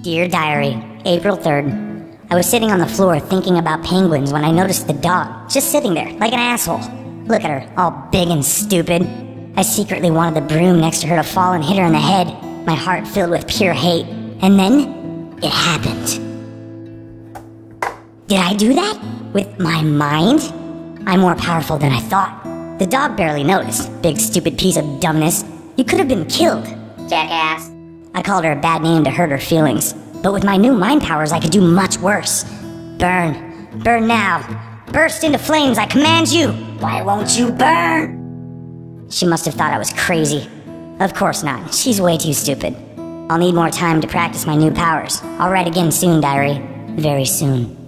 Dear Diary, April 3rd. I was sitting on the floor thinking about penguins when I noticed the dog just sitting there like an asshole. Look at her, all big and stupid. I secretly wanted the broom next to her to fall and hit her in the head, my heart filled with pure hate. And then, it happened. Did I do that? With my mind? I'm more powerful than I thought. The dog barely noticed, big stupid piece of dumbness. You could have been killed, jackass. I called her a bad name to hurt her feelings, but with my new mind powers I could do much worse. Burn. Burn now. Burst into flames, I command you! Why won't you burn? She must have thought I was crazy. Of course not, she's way too stupid. I'll need more time to practice my new powers. I'll write again soon, diary. Very soon.